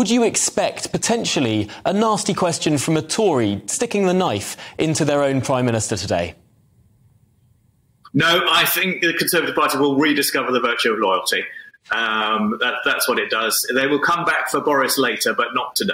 would you expect potentially a nasty question from a Tory sticking the knife into their own Prime Minister today? No, I think the Conservative Party will rediscover the virtue of loyalty. Um, that, that's what it does. They will come back for Boris later, but not today.